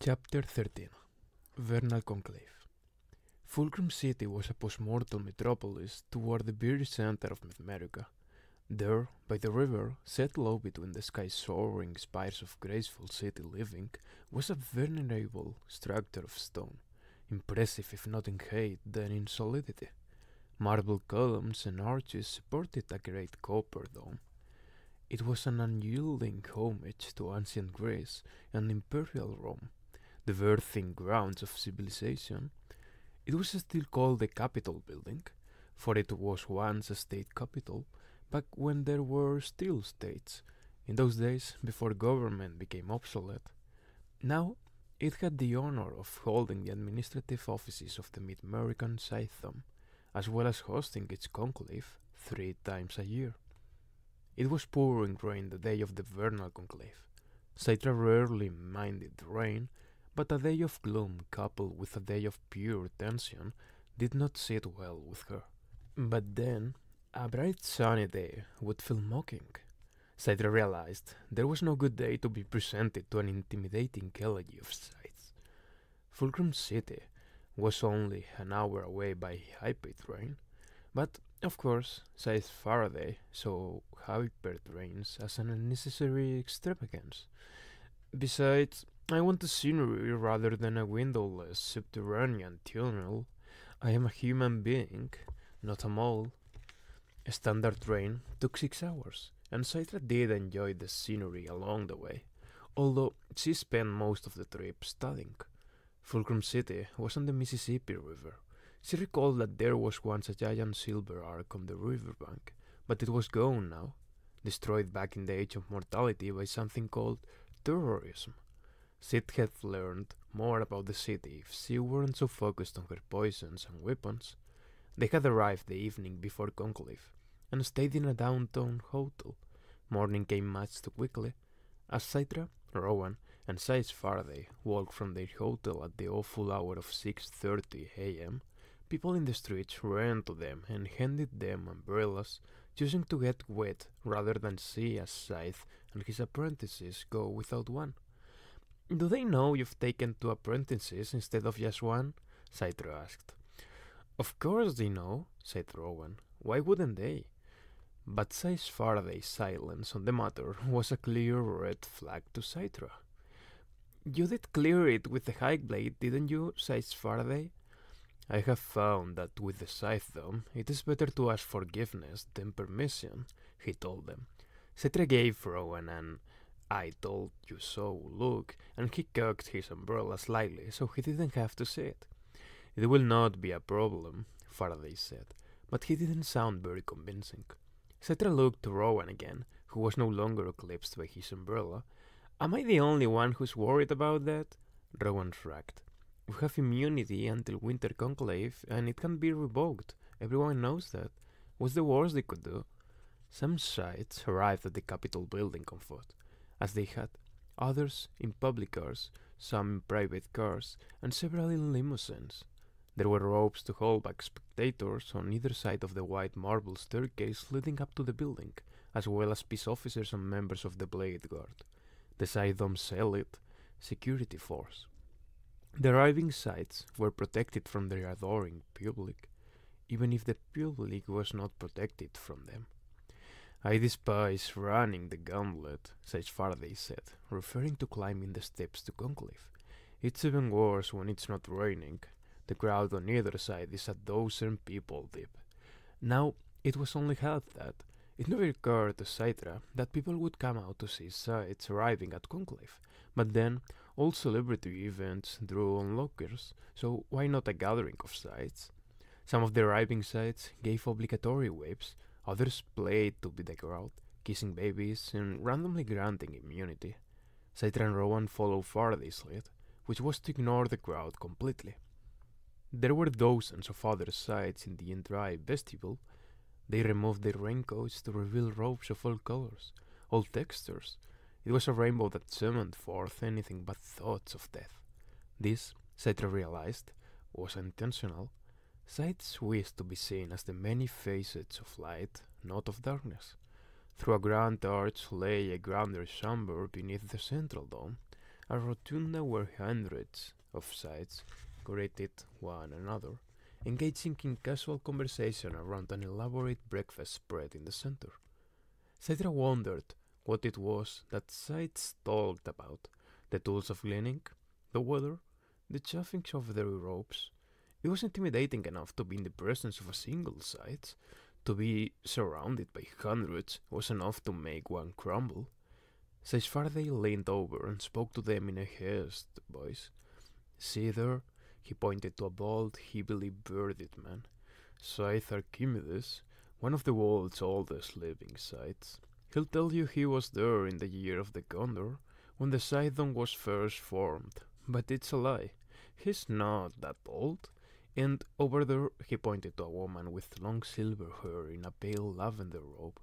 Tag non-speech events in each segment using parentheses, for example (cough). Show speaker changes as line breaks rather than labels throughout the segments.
Chapter 13 Vernal Conclave Fulcrum City was a post-mortal metropolis toward the very center of America. There, by the river, set low between the sky's soaring spires of graceful city living, was a venerable structure of stone, impressive if not in height then in solidity. Marble columns and arches supported a great copper dome. It was an unyielding homage to ancient Greece and imperial Rome, the birthing grounds of civilization. It was still called the Capitol building, for it was once a state capital, back when there were still states, in those days before government became obsolete. Now, it had the honor of holding the administrative offices of the Mid-American Scythedom, as well as hosting its conclave three times a year. It was pouring rain the day of the vernal conclave. Citra rarely minded rain, but a day of gloom coupled with a day of pure tension did not sit well with her. But then, a bright sunny day would feel mocking. Citra realized there was no good day to be presented to an intimidating elegy of scythes. Fulcrum City was only an hour away by high-speed train, but of course, Scythe Faraday saw high-speed trains as an unnecessary extravagance. Besides, I want a scenery rather than a windowless subterranean tunnel. I am a human being, not a mole. A standard train took six hours, and Citra did enjoy the scenery along the way, although she spent most of the trip studying. Fulcrum City was on the Mississippi River. She recalled that there was once a giant silver ark on the riverbank, but it was gone now, destroyed back in the age of mortality by something called terrorism. Sid had learned more about the city if she weren't so focused on her poisons and weapons. They had arrived the evening before conclave and stayed in a downtown hotel. Morning came much too quickly. As Citra, Rowan, and Scythe Faraday walked from their hotel at the awful hour of 6.30 a.m., people in the streets ran to them and handed them umbrellas, choosing to get wet rather than see a Scythe and his apprentices go without one. Do they know you've taken two apprentices instead of just one? Citra asked. Of course they know, said Rowan. Why wouldn't they? But Scythe Faraday's silence on the matter was a clear red flag to Citra. You did clear it with the high blade, didn't you, Scythe Faraday? I have found that with the Scythedom, it is better to ask forgiveness than permission, he told them. Citra gave Rowan an I told you so, look, and he cocked his umbrella slightly so he didn't have to see it. It will not be a problem, Faraday said, but he didn't sound very convincing. Citra looked to Rowan again, who was no longer eclipsed by his umbrella. Am I the only one who's worried about that? Rowan shrugged. We have immunity until Winter Conclave, and it can be revoked. Everyone knows that. What's the worst they could do? Some scythes arrived at the Capitol building on foot as they had, others in public cars, some in private cars, and several in limousines. There were ropes to hold back spectators on either side of the white marble staircase leading up to the building, as well as peace officers and members of the Blade Guard, the Scythedom's elite security force. The arriving Scythes were protected from their adoring public, even if the public was not protected from them. I despise running the gauntlet, Scythe Faraday said, referring to climbing the steps to Conclave. It's even worse when it's not raining. The crowd on either side is a dozen people deep. Now, it was only half that. It never occurred to Citra that people would come out to see Scythes arriving at Conclave. But then, all celebrity events drew onlookers, so why not a gathering of Scythes? Some of the arriving Scythes gave obligatory waves, Others played to be the crowd, kissing babies and randomly granting immunity. Citra and Rowan followed Faraday's lead, which was to ignore the crowd completely. There were dozens of other Scythes in the entire vestibule. They removed their raincoats to reveal robes of all colors, all textures. It was a rainbow that summoned forth anything but thoughts of death. This, Citra realized, was intentional Scythes wished to be seen as the many facets of light, not of darkness. Through a grand arch lay a grander chamber beneath the central dome, a rotunda where hundreds of scythes greeted one another, engaging in casual conversation around an elaborate breakfast spread in the center. Citra wondered what it was that scythes talked about the tools of gleaning, the weather, the chafing of their ropes. It was intimidating enough to be in the presence of a single scythe. To be surrounded by hundreds was enough to make one crumble. Scythe Faraday leaned over and spoke to them in a hushed voice. See there, he pointed to a bald, heavily bearded man. Scythe Archimedes, one of the world's oldest living scythes. He'll tell you he was there in the year of the Condor, when the Scythedom was first formed, but it's a lie. He's not that old. And over there, he pointed to a woman with long silver hair in a pale lavender robe.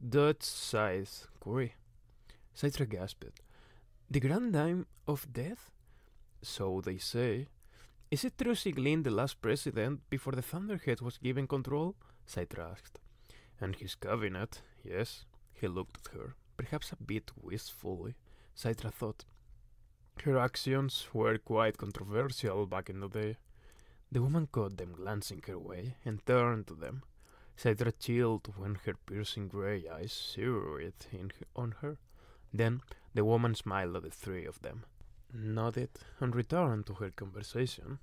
That's Scythe Curie. Citra gasped. The Grand Dame of Death? So they say. Is it true she the last president before the Thunderhead was given control? Citra asked. And his cabinet, yes. He looked at her, perhaps a bit wistfully. Citra thought. Her actions were quite controversial back in the day. The woman caught them glancing her way and turned to them. Citra chilled when her piercing grey eyes zeroed in on her. Then the woman smiled at the three of them, nodded, and returned to her conversation.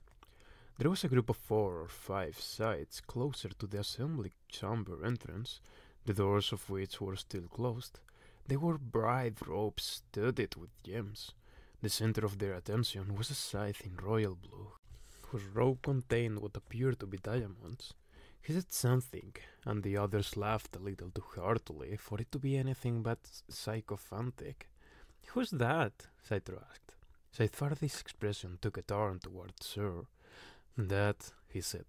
There was a group of four or five scythes closer to the assembly chamber entrance, the doors of which were still closed. They wore bright robes studded with gems. The center of their attention was a scythe in royal blue, whose robe contained what appeared to be diamonds. He said something, and the others laughed a little too heartily for it to be anything but sycophantic. Who's that? Citra asked. Scythe Faraday's expression took a turn towards Sir. That, he said,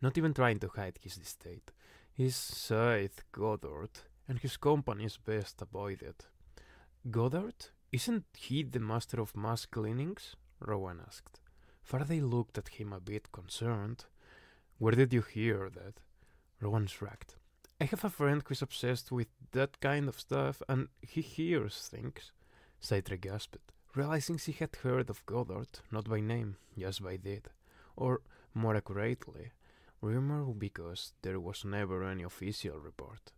not even trying to hide his disdain, is Scythe Goddard, and his company is best avoided. Goddard? Isn't he the master of mass gleanings? Rowan asked. Faraday looked at him a bit concerned. Where did you hear that? Rowan shrugged. I have a friend who's obsessed with that kind of stuff, and he hears things. Citra gasped, realizing she had heard of Goddard, not by name, just by deed. Or, more accurately, rumor because there was never any official report.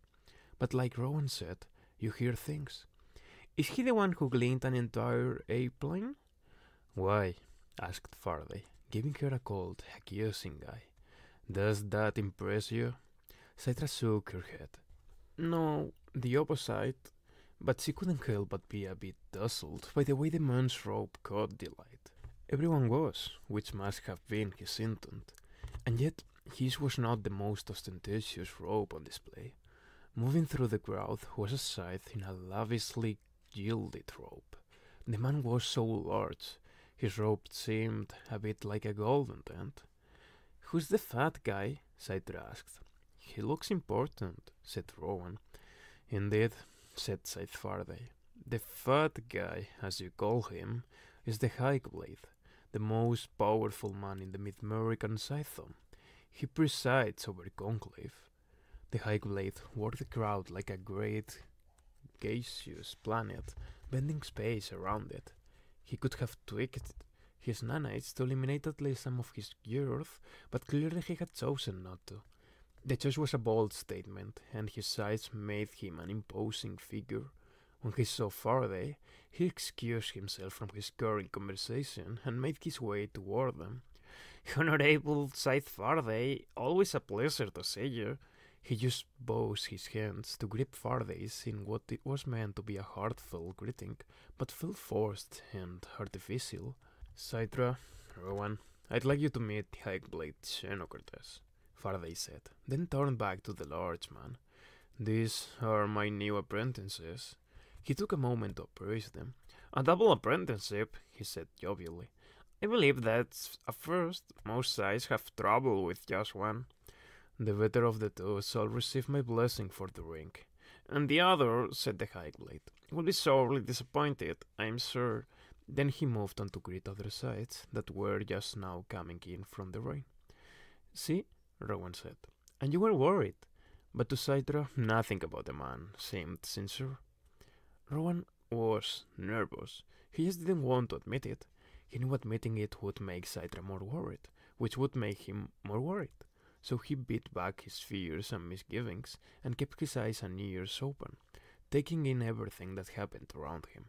But like Rowan said, you hear things. Is he the one who gleaned an entire airplane? Why? Asked Faraday, giving her a cold, accusing eye. Does that impress you? Citra shook her head. No, the opposite. But she couldn't help but be a bit dazzled by the way the man's robe caught the light. Everyone was, which must have been his intent. And yet, his was not the most ostentatious robe on display. Moving through the crowd was a scythe in a lavishly gilded robe. The man was so large, his robe seemed a bit like a golden tent. Who's the fat guy? Citra asked. He looks important, said Rowan. Indeed, said Scythe Faraday. The fat guy, as you call him, is the High Blade, the most powerful man in the Mid-American Scythedom. He presides over Conclave. The High Blade worked the crowd like a great gaseous planet, bending space around it. He could have tweaked his nanites to eliminate at least some of his girth, but clearly he had chosen not to. The choice was a bold statement, and his size made him an imposing figure. When he saw Faraday, he excused himself from his current conversation and made his way toward them. Honorable Scythe Faraday, always a pleasure to see you. He used both his hands to grip Faraday's in what it was meant to be a heartfelt greeting, but felt forced and artificial. Citra, Rowan, I'd like you to meet Highblade Xenocrates, Faraday said, then turned back to the large man. These are my new apprentices. He took a moment to appraise them. A double apprenticeship, he said jovially. I believe that, at first, most scythes have trouble with just one. The better of the two shall receive my blessing for the ring. And the other, said the High Blade, will be sorely disappointed, I am sure. Then he moved on to greet other scythes that were just now coming in from the rain. See, Rowan said, and you were worried. But to Citra, nothing about the man seemed sincere. Rowan was nervous. He just didn't want to admit it. He knew admitting it would make Citra more worried, which would make him more worried. So he beat back his fears and misgivings and kept his eyes and ears open, taking in everything that happened around him.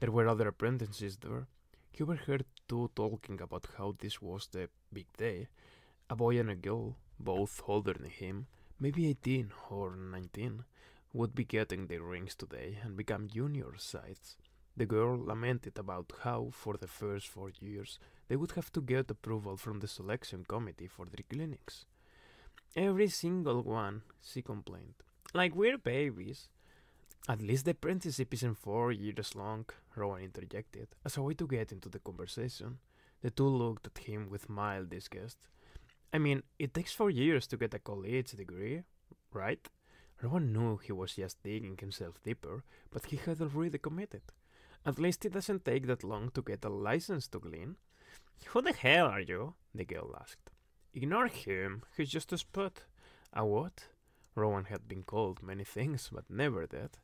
There were other apprentices there. He overheard two talking about how this was the big day. A boy and a girl, both older than him, maybe 18 or 19, would be getting their rings today and become junior scythes. The girl lamented about how, for the first four years, they would have to get approval from the selection committee for their clinics. Every single one, she complained. Like we're babies. At least the apprenticeship isn't four years long, Rowan interjected, as a way to get into the conversation. The two looked at him with mild disgust. I mean, it takes four years to get a college degree, right? Rowan knew he was just digging himself deeper, but he had already committed. At least it doesn't take that long to get a license to glean. Who the hell are you? the girl asked. Ignore him, he's just a spud. A what? Rowan had been called many things, but never that.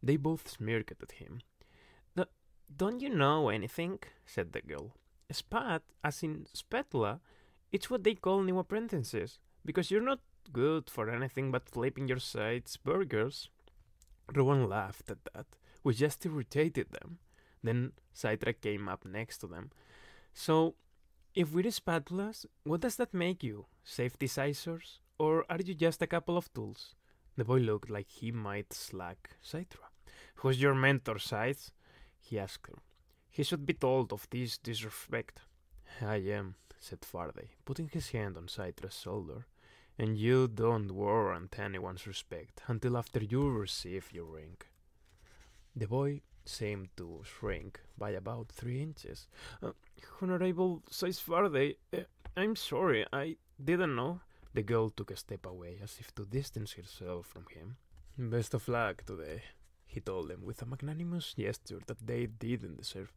They both smirked at him. Don't you know anything? said the girl. Spat, as in spatula, it's what they call new apprentices, because you're not good for anything but flipping your scythes burgers. Rowan laughed at that, which just irritated them. Then Citra came up next to them. So, if we're spatulas, what does that make you? Safety scissors? Or are you just a couple of tools? The boy looked like he might slack Citra. Who's your mentor, Scythe? he asked her. He should be told of this disrespect. I am, said Faraday, putting his hand on Citra's shoulder. And you don't warrant anyone's respect until after you receive your ring. The boy seemed to shrink by about three inches. Uh, Honorable Scythe Faraday, uh, I'm sorry, I didn't know. The girl took a step away as if to distance herself from him. Best of luck today, he told them with a magnanimous gesture that they didn't deserve.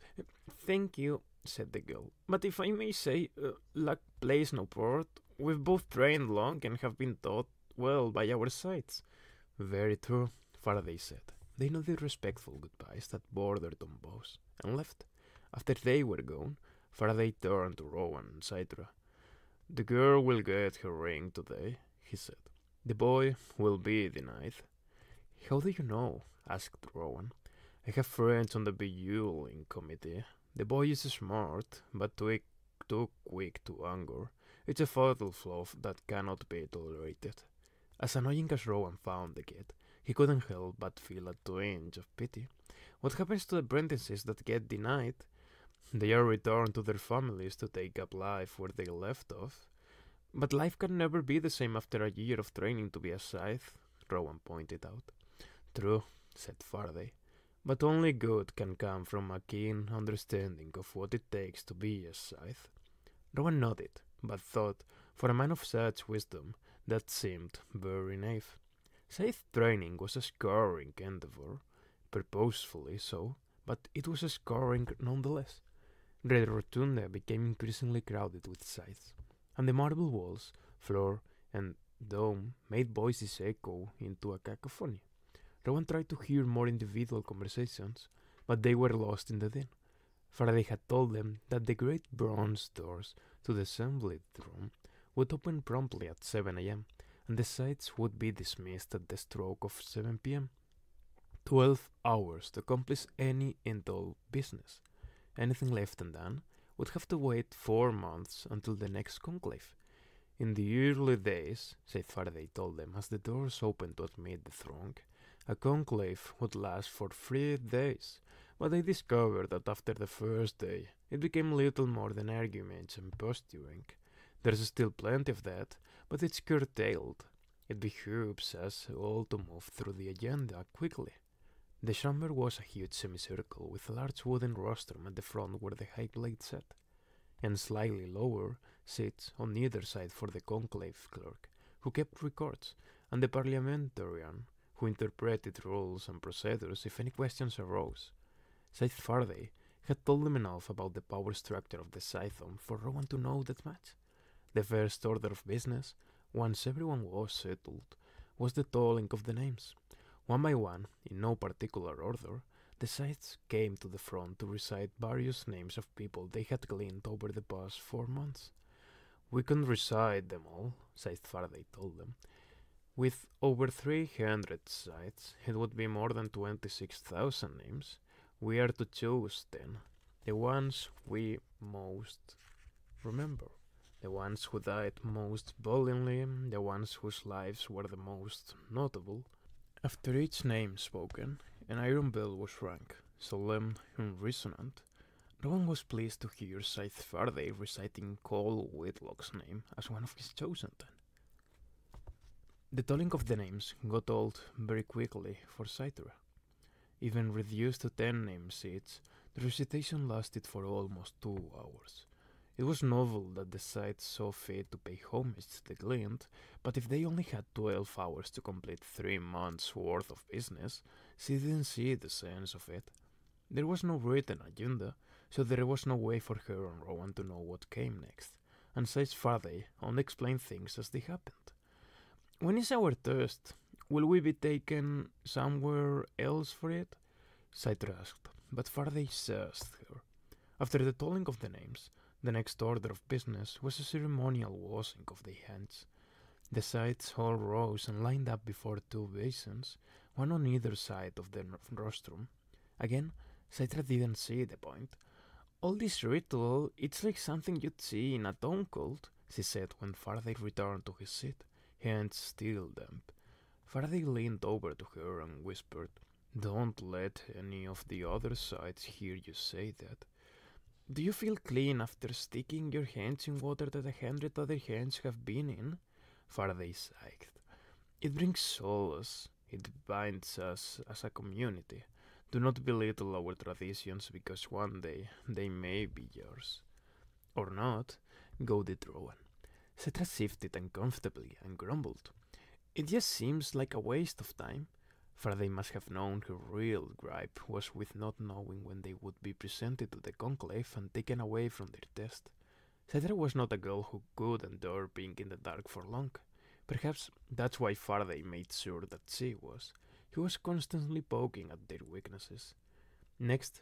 Thank you, said the girl. But if I may say, uh, luck plays no part. We've both trained long and have been taught well by our scythes. Very true, Faraday said. They nodded respectful goodbyes that bordered on bows, and left. After they were gone, Faraday turned to Rowan and Citra. The girl will get her ring today, he said. The boy will be denied. How do you know? asked Rowan. I have friends on the beguiling committee. The boy is smart, but too quick to anger. It's a fatal flaw that cannot be tolerated. As annoying as Rowan found the kid, he couldn't help but feel a twinge of pity. What happens to apprentices that get denied? They are returned to their families to take up life where they left off. But life can never be the same after a year of training to be a scythe, Rowan pointed out. True, said Faraday, but only good can come from a keen understanding of what it takes to be a scythe. Rowan nodded, but thought, for a man of such wisdom, that seemed very naive. Scythe training was a scarring endeavor, purposefully so, but it was a scarring nonetheless. The Rotunda became increasingly crowded with scythes, and the marble walls, floor, and dome made voices echo into a cacophony. Rowan tried to hear more individual conversations, but they were lost in the din. Faraday had told them that the great bronze doors to the assembly room would open promptly at 7 a.m., and the scythes would be dismissed at the stroke of 7 p.m. Twelve hours to accomplish any and all business. Anything left undone would have to wait four months until the next conclave. In the early days, said Faraday told them as the doors opened to admit the throng, a conclave would last for three days, but they discovered that after the first day, it became little more than arguments and posturing. There's still plenty of that, but it's curtailed. It behooves us all to move through the agenda quickly. The chamber was a huge semicircle with a large wooden rostrum at the front where the high blade sat, and slightly lower seats on either side for the conclave clerk, who kept records, and the parliamentarian, who interpreted rules and procedures if any questions arose. Scythe Faraday had told them enough about the power structure of the Scythedom for Rowan to know that much. The first order of business, once everyone was settled, was the tolling of the names. One by one, in no particular order, the Scythes came to the front to recite various names of people they had gleaned over the past four months. We can recite them all, Scythe Faraday told them. With over 300 scythes, it would be more than 26,000 names. We are to choose then, the ones we most remember, the ones who died most valiantly, the ones whose lives were the most notable. After each name spoken, an iron bell was rung, solemn and resonant. No one was pleased to hear Scythe Faraday reciting Cole Whitlock's name as one of his chosen ten. The tolling of the names got old very quickly for Citra. Even reduced to ten name seats, the recitation lasted for almost two hours. It was novel that the Scythes saw fit to pay homage to the Glint, but if they only had twelve hours to complete three months' worth of business, she didn't see the sense of it. There was no written agenda, so there was no way for her and Rowan to know what came next, and Scythe Faraday only explained things as they happened. When is our test? Will we be taken somewhere else for it? Citra asked, but Faraday seized her. After the tolling of the names, the next order of business was a ceremonial washing of the hands. The scythes all rose and lined up before two basins, one on either side of the rostrum. Again, Citra didn't see the point. All this ritual, it's like something you'd see in a town cult, she said when Faraday returned to his seat hands still damp. Faraday leaned over to her and whispered, Don't let any of the other scythes hear you say that. Do you feel clean after sticking your hands in water that a hundred other hands have been in? Faraday sighed. It brings solace. It binds us as a community. Do not belittle our traditions because one day they may be yours. Or not, goaded Rowan. Citra shifted uncomfortably and grumbled. It just seems like a waste of time. Faraday must have known her real gripe was with not knowing when they would be presented to the conclave and taken away from their test. Citra was not a girl who could endure being in the dark for long. Perhaps that's why Faraday made sure that she was. He was constantly poking at their weaknesses. Next,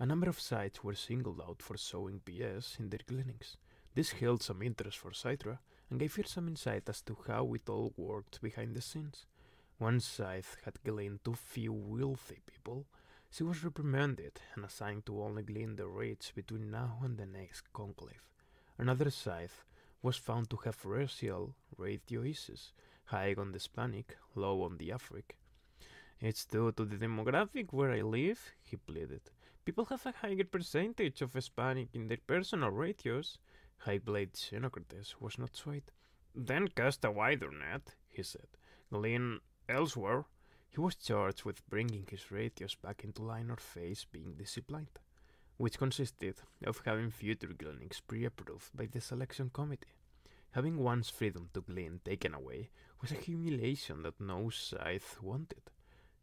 a number of scythes were singled out for sowing BS in their gleanings. This held some interest for Citra and gave her some insight as to how it all worked behind the scenes. One Scythe had gleaned too few wealthy people. She was reprimanded and assigned to only glean the rich between now and the next conclave. Another Scythe was found to have racial radioisis, high on the Hispanic, low on the Afric. It's due to the demographic where I live, he pleaded. People have a higher percentage of Hispanic in their personal ratios. High-blade Xenocrates was not swayed. Then cast a wider net, he said. Glean elsewhere. He was charged with bringing his ratios back into line or face being disciplined, which consisted of having future gleanings pre-approved by the selection committee. Having one's freedom to glean taken away was a humiliation that no scythe wanted.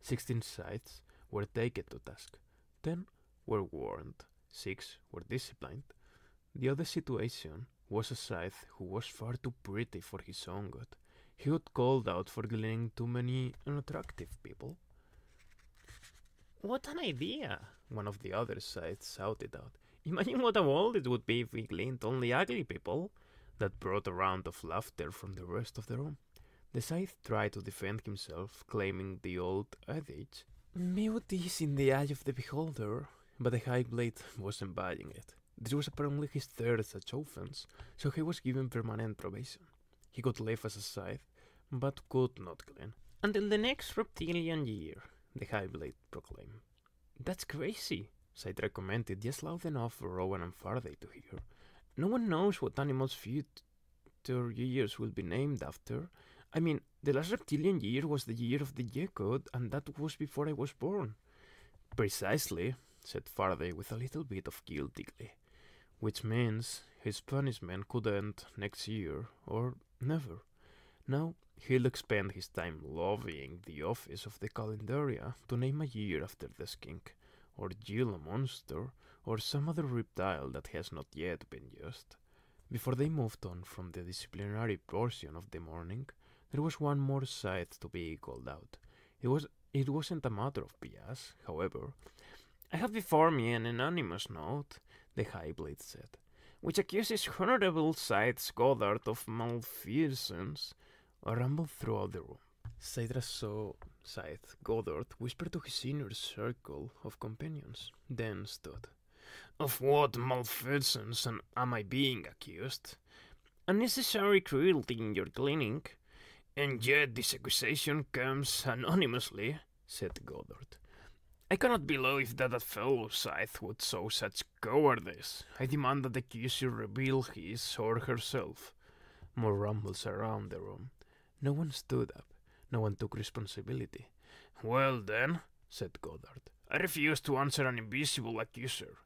Sixteen scythes were taken to task. Ten were warned. Six were disciplined. The other situation was a scythe who was far too pretty for his own good. He got called out for gleaning too many unattractive people. What an idea! One of the other scythes shouted out. Imagine what a world it would be if we gleaned only ugly people. That brought a round of laughter from the rest of the room. The scythe tried to defend himself, claiming the old adage, Beauty is in the eye of the beholder, but the high blade wasn't buying it. This was apparently his third such offense, so he was given permanent probation. He could live as a scythe, but could not glean. Until the next reptilian year, the High Blade proclaimed. That's crazy, Citra commented just loud enough for Rowan and Faraday to hear. No one knows what animals' future years will be named after. I mean, the last reptilian year was the year of the Yekod, and that was before I was born. Precisely, said Faraday with a little bit of guilt which means his punishment could end next year or never. Now he'll expend his time lobbying the office of the calendaria to name a year after the skink, or Gila monster, or some other reptile that has not yet been used. Before they moved on from the disciplinary portion of the morning, there was one more scythe to be called out. It was It wasn't a matter of bias, however. I have before me an anonymous note, the High Blade said, which accuses Honorable Scythe Goddard of malfeasance. rumbled throughout the room. Citra saw Scythe Goddard whisper to his inner circle of companions, then stood. Of what malfeasance am I being accused? Unnecessary cruelty in your gleaning. And yet this accusation comes anonymously, said Goddard. I cannot believe that a fellow Scythe would show such cowardice. I demand that the accuser reveal his or herself. More rumbles around the room. No one stood up. No one took responsibility. Well then, said Goddard, I refuse to answer an invisible accuser.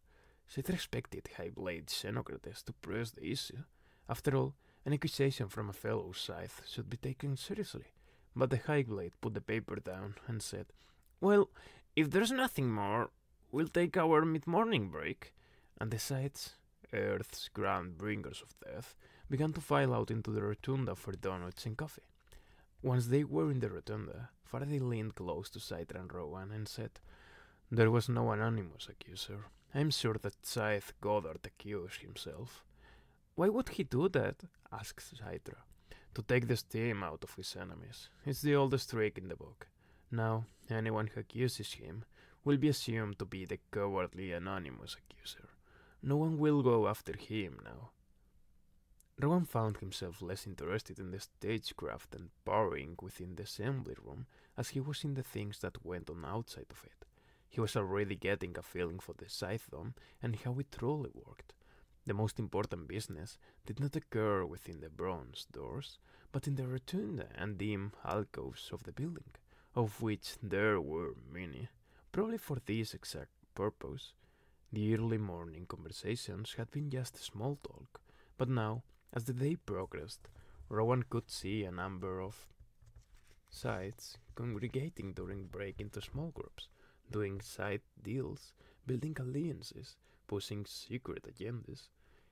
She'd expected High Blade Xenocrates to press the issue. After all, an accusation from a fellow scythe should be taken seriously. But the High Blade put the paper down and said, Well, if there's nothing more, we'll take our mid-morning break. And the scythes, Earth's grand bringers of death, began to file out into the rotunda for donuts and coffee. Once they were in the rotunda, Faraday leaned close to Citra and Rowan and said, There was no anonymous accuser. I'm sure that Scythe Goddard accused himself. Why would he do that? asked Citra. To take the steam out of his enemies. It's the oldest trick in the book. Now, anyone who accuses him will be assumed to be the cowardly anonymous accuser. No one will go after him now. Rowan found himself less interested in the stagecraft and powering within the assembly room as he was in the things that went on outside of it. He was already getting a feeling for the Scythedom and how it truly worked. The most important business did not occur within the bronze doors, but in the rotunda and dim alcoves of the building, of which there were many, probably for this exact purpose. The early morning conversations had been just small talk, but now as the day progressed, Rowan could see a number of scythes congregating during break into small groups, doing side deals, building alliances, pushing secret agendas.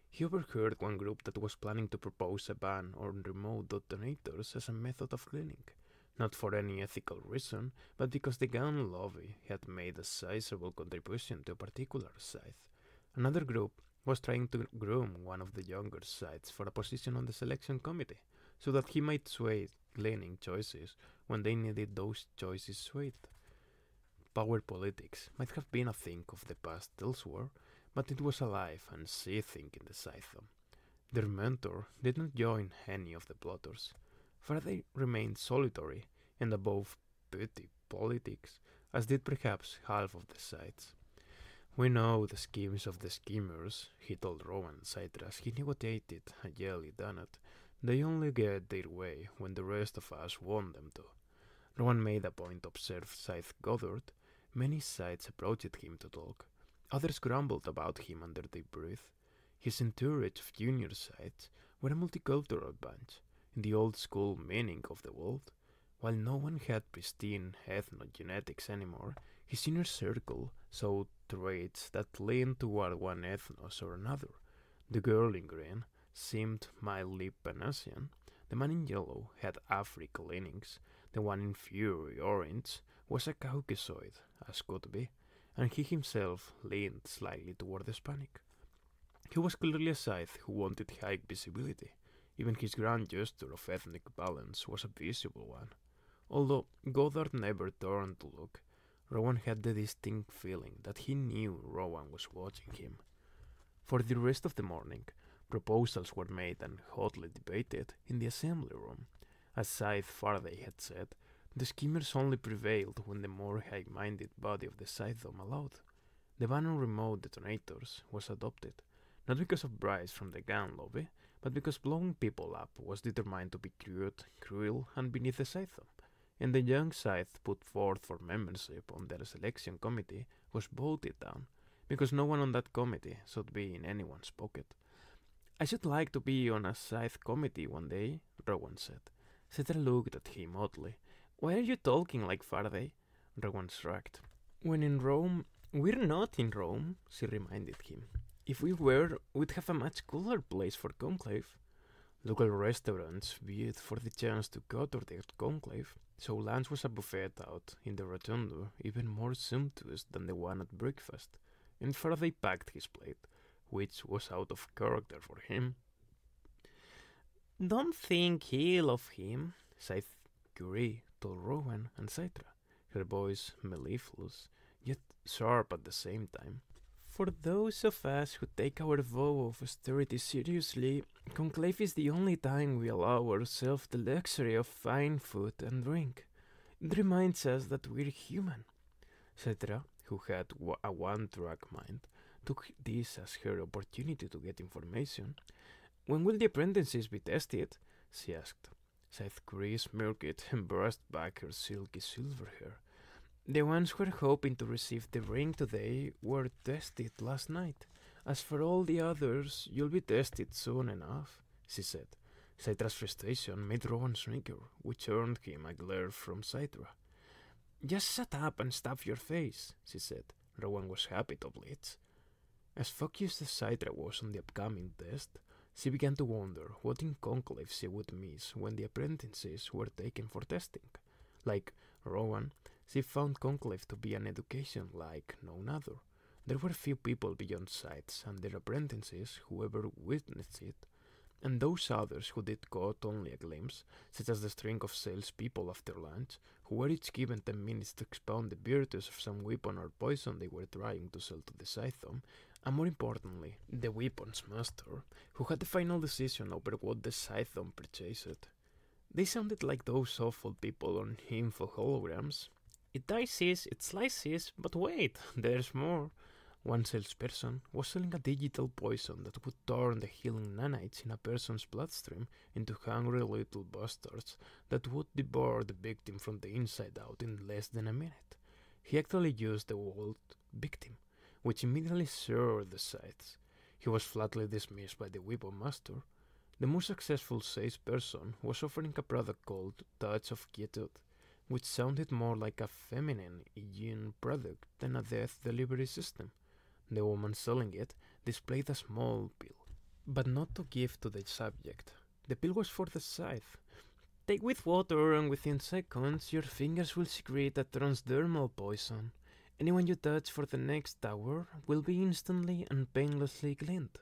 He overheard one group that was planning to propose a ban on remote detonators as a method of gleaning, not for any ethical reason, but because the gun lobby had made a sizable contribution to a particular scythe. Another group was trying to groom one of the younger scythes for a position on the selection committee, so that he might sway leaning choices when they needed those choices swayed. Power politics might have been a thing of the past elsewhere, but it was alive and seething in the Scythedom. Their mentor did not join any of the plotters. Faraday remained solitary and above petty politics, as did perhaps half of the scythes. We know the schemes of the schemers, he told Rowan Citra as he negotiated a jelly donut. They only get their way when the rest of us want them to. Rowan made a point to observe Scythe Goddard. Many scythes approached him to talk. Others grumbled about him under their breath. His entourage of junior scythes were a multicultural bunch, in the old school meaning of the word. While no one had pristine ethnogenetics anymore, his inner circle saw traits that leaned toward one ethnos or another. The girl in green seemed mildly Panasian. The man in yellow had Afric leanings. The one in fury orange was a Caucasoid, as could be, and he himself leaned slightly toward the Hispanic. He was clearly a scythe who wanted high visibility. Even his grand gesture of ethnic balance was a visible one. Although Goddard never turned to look, Rowan had the distinct feeling that he knew Rowan was watching him. For the rest of the morning, proposals were made and hotly debated in the assembly room. As Scythe Faraday had said, the schemers only prevailed when the more high-minded body of the Scythedom allowed. The ban on remote detonators was adopted, not because of bribes from the gun lobby, but because blowing people up was determined to be crude, cruel, and beneath the Scythedom and the young scythe put forth for membership on their selection committee was voted down, because no one on that committee should be in anyone's pocket. I should like to be on a scythe committee one day, Rowan said. Citra looked at him oddly. Why are you talking like Faraday? Rowan shrugged. When in Rome, we're not in Rome, she reminded him. If we were, we'd have a much cooler place for conclave. Local restaurants viewed for the chance to go to the conclave so lunch was a buffet out in the rotundo, even more sumptuous than the one at breakfast, and Faraday packed his plate, which was out of character for him. Don't think ill of him, said Curie to Rowan and Citra, her voice mellifluous, yet sharp at the same time. For those of us who take our vow of austerity seriously, conclave is the only time we allow ourselves the luxury of fine food and drink. It reminds us that we're human. Citra, who had a one track mind, took this as her opportunity to get information. When will the apprentices be tested? she asked. Scythe Curie smirked and brushed back her silky silver hair. The ones who are hoping to receive the ring today were tested last night. As for all the others, you'll be tested soon enough, she said. Citra's frustration made Rowan snicker, which earned him a glare from Citra. Just shut up and stuff your face, she said. Rowan was happy to blitz. As focused as Citra was on the upcoming test, she began to wonder what in conclave she would miss when the apprentices were taken for testing. Like Rowan, she found conclave to be an education like none other. There were few people beyond scythes and their apprentices who ever witnessed it, and those others who did caught only a glimpse, such as the string of salespeople after lunch, who were each given ten minutes to expound the virtues of some weapon or poison they were trying to sell to the Scythedom, and more importantly, the weapons master, who had the final decision over what the Scythedom purchased. They sounded like those awful people on info holograms, it dices, it slices, but wait, (laughs) there's more. One salesperson was selling a digital poison that would turn the healing nanites in a person's bloodstream into hungry little bastards that would devour the victim from the inside out in less than a minute. He actually used the word victim, which immediately seared the scythes. He was flatly dismissed by the weapon master. The more successful salesperson was offering a product called Touch of Quietude which sounded more like a feminine hygiene product than a death delivery system. The woman selling it displayed a small pill, but not to give to the subject. The pill was for the scythe. Take with water, and within seconds your fingers will secrete a transdermal poison. Anyone you touch for the next hour will be instantly and painlessly gleaned.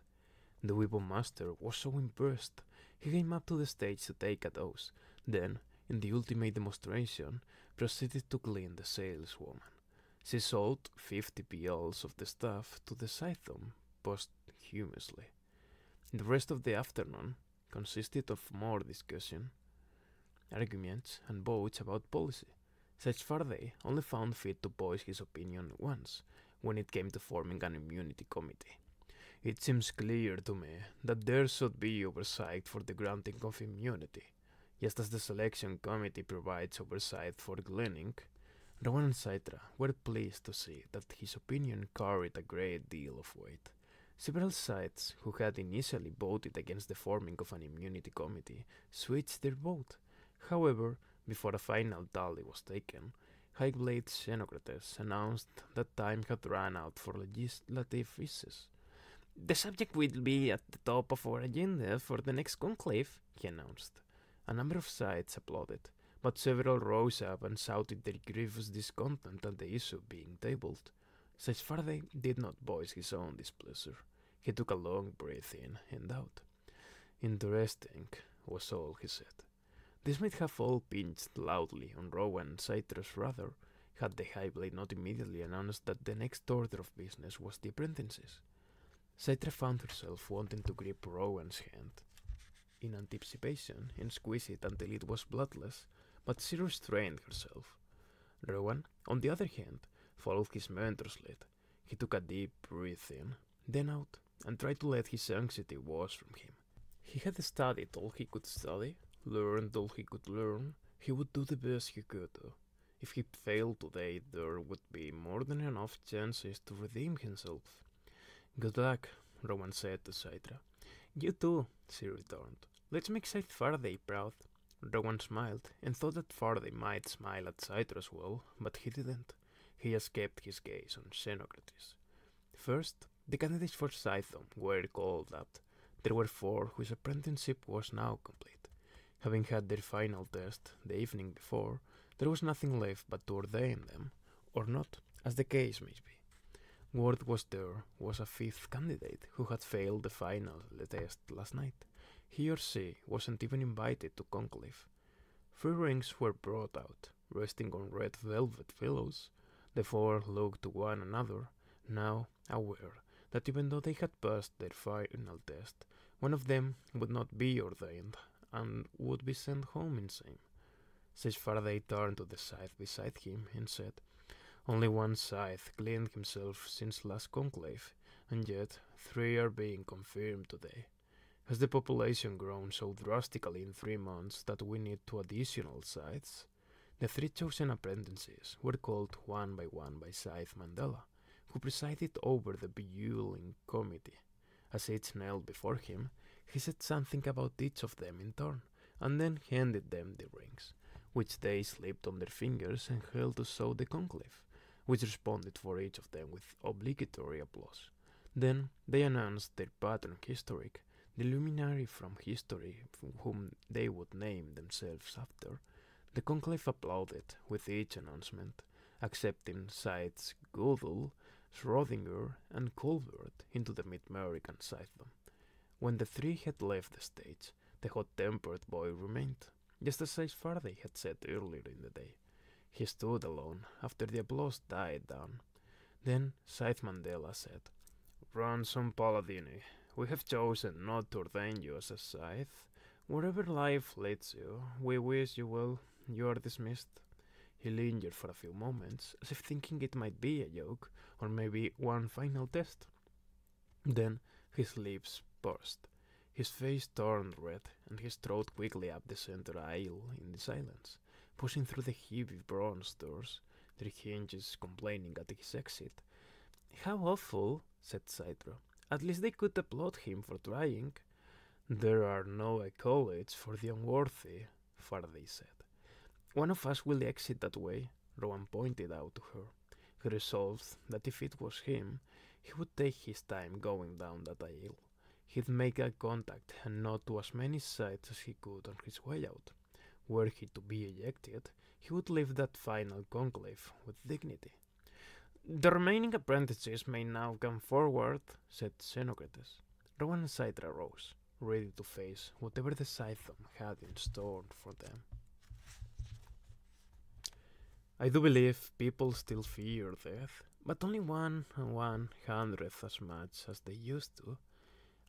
The weapon master was so impressed, he came up to the stage to take a dose. Then in the ultimate demonstration, proceeded to glean the saleswoman. She sold 50 PLs of the stuff to the Scythedom posthumously. The rest of the afternoon consisted of more discussion, arguments, and votes about policy. Scythe Faraday only found fit to voice his opinion once, when it came to forming an immunity committee. It seems clear to me that there should be oversight for the granting of immunity, just as the selection committee provides oversight for gleaning, Rowan and Citra were pleased to see that his opinion carried a great deal of weight. Several scythes who had initially voted against the forming of an immunity committee switched their vote. However, before a final tally was taken, Highblade Xenocrates announced that time had run out for legislative recess. The subject will be at the top of our agenda for the next conclave, he announced. A number of scythes applauded, but several rose up and shouted their grievous discontent at the issue being tabled. Faraday did not voice his own displeasure. He took a long breath in and out. Interesting, was all he said. This might have all pinched loudly on Rowan Citrus rather, had the High Blade not immediately announced that the next order of business was the apprentices. Citra found herself wanting to grip Rowan's hand, in anticipation and squeeze it until it was bloodless, but she restrained herself. Rowan, on the other hand, followed his mentor's lead. He took a deep breath in, then out, and tried to let his anxiety wash from him. He had studied all he could study, learned all he could learn. He would do the best he could. If he failed today, there would be more than enough chances to redeem himself. Good luck, Rowan said to Citra. You too, she returned. Let's make Scythe Faraday proud. Rowan smiled and thought that Faraday might smile at Citra as well, but he didn't. He just kept his gaze on Xenocrates. First, the candidates for Scythom were called up. There were four whose apprenticeship was now complete. Having had their final test the evening before, there was nothing left but to ordain them, or not, as the case may be. Word was there was a fifth candidate who had failed the final test last night. He or she wasn't even invited to conclave. Three rings were brought out, resting on red velvet pillows. The four looked to one another, now aware that even though they had passed their final test, one of them would not be ordained and would be sent home insane. Scythe Faraday turned to the scythe beside him and said, Only one scythe gleaned himself since last conclave, and yet three are being confirmed today. Has the population grown so drastically in three months that we need two additional scythes? The three chosen apprentices were called one by one by Scythe Mandela, who presided over the Bueling committee. As each knelt before him, he said something about each of them in turn, and then handed them the rings, which they slipped on their fingers and held to show the conclave, which responded for each of them with obligatory applause. Then they announced their patron historic, the luminary from history whom they would name themselves after. The conclave applauded with each announcement, accepting Scythes Gödel, Schrödinger, and Colbert into the MidMerican Scythedom. When the three had left the stage, the hot-tempered boy remained, just as Faraday had said earlier in the day. He stood alone after the applause died down. Then Scythe Mandela said, Ransom Paladini, we have chosen not to ordain you as a scythe. Wherever life leads you, we wish you well. You are dismissed. He lingered for a few moments, as if thinking it might be a joke, or maybe one final test. Then his lips burst. His face turned red, and he strode quickly up the center aisle in the silence, pushing through the heavy bronze doors, their hinges complaining at his exit. How awful, said Citra. At least they could applaud him for trying. There are no accolades for the unworthy, Faraday said. One of us will exit that way, Rowan pointed out to her. He resolved that if it was him, he would take his time going down that aisle. He'd make eye contact and nod to as many sides as he could on his way out. Were he to be ejected, he would leave that final conclave with dignity. The remaining apprentices may now come forward, said Xenocrates. Rowan and Citra rose, ready to face whatever the Scythedom had in store for them. I do believe people still fear death, but only one and one hundredth as much as they used to.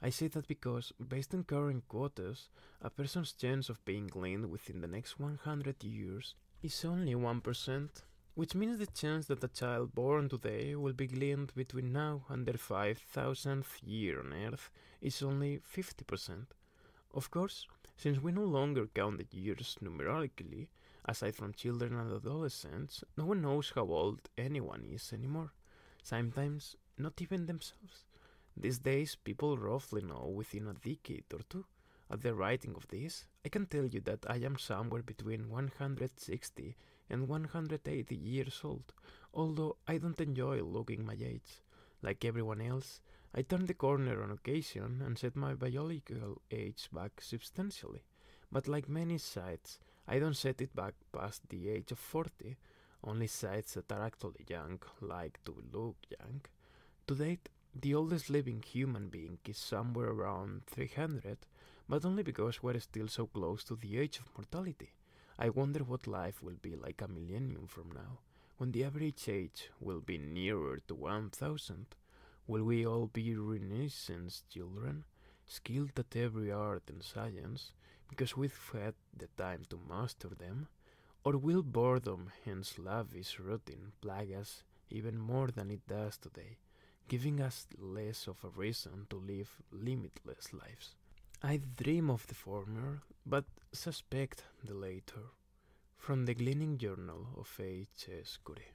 I say that because, based on current quotas, a person's chance of being gleaned within the next 100 years is only 1% which means the chance that a child born today will be gleaned between now and their 5000th year on Earth is only 50%. Of course, since we no longer count the years numerically, aside from children and adolescents, no one knows how old anyone is anymore. Sometimes, not even themselves. These days, people roughly know within a decade or two. At the writing of this, I can tell you that I am somewhere between 160 and 180 years old, although I don't enjoy looking my age. Like everyone else, I turn the corner on occasion and set my biological age back substantially. But like many scythes, I don't set it back past the age of 40. Only scythes that are actually young like to look young. To date, the oldest living human being is somewhere around 300, but only because we're still so close to the age of mortality. I wonder what life will be like a millennium from now, when the average age will be nearer to 1000. Will we all be Renaissance children, skilled at every art and science, because we've had the time to master them? Or will boredom and slavish routine plague us even more than it does today, giving us less of a reason to live limitless lives? I dream of the former, but suspect the later. From the Gleaning Journal of H. S. Curie.